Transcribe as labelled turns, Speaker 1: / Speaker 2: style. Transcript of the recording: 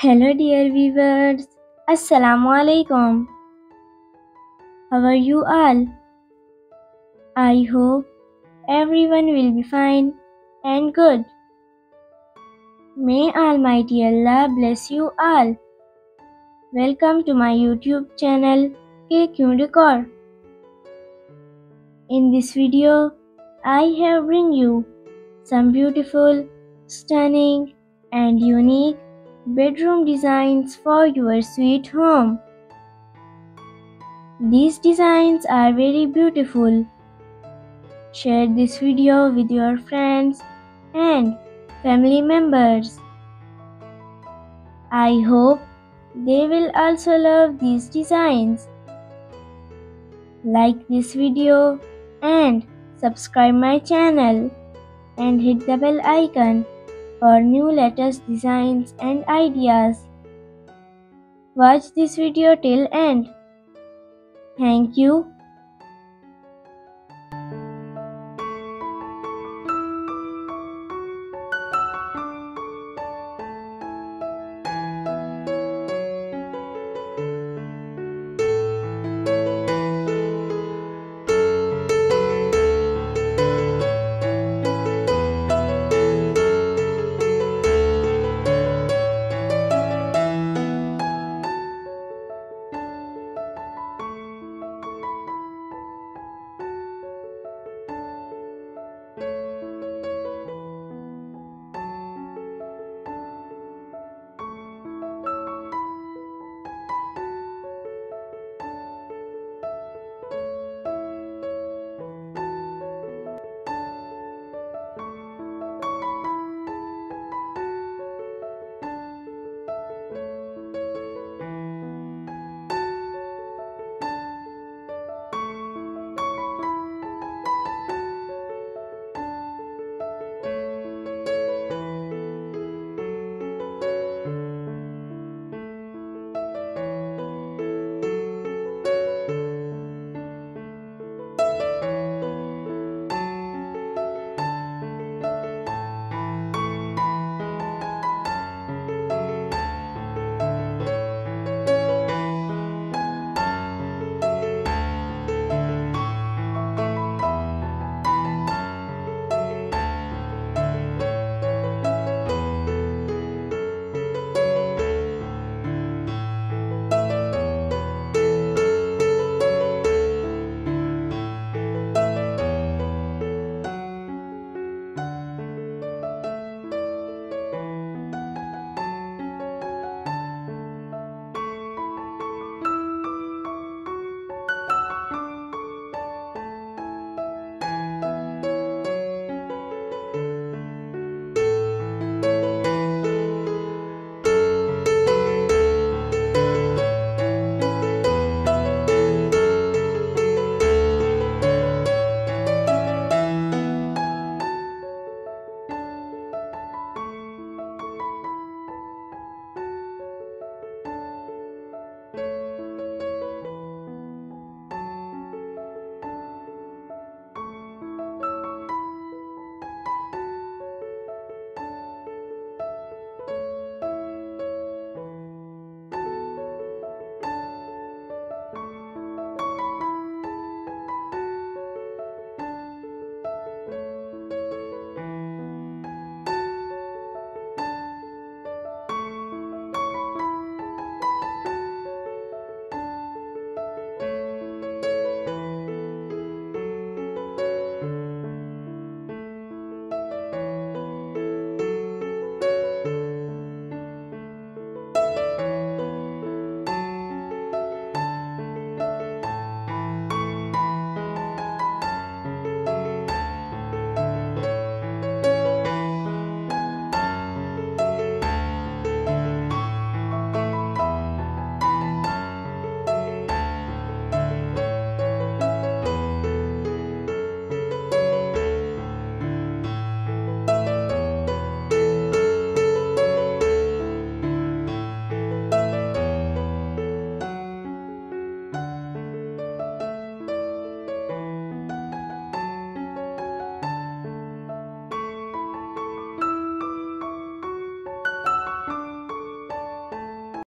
Speaker 1: Hello, dear viewers. Assalamu alaikum. How are you all? I hope everyone will be fine and good. May Almighty Allah bless you all. Welcome to my YouTube channel KQ Decor. In this video, I have bring you some beautiful, stunning and unique bedroom designs for your sweet home. These designs are very beautiful. Share this video with your friends and family members. I hope they will also love these designs. Like this video and subscribe my channel and hit the bell icon for new latest designs and ideas. Watch this video till end. Thank you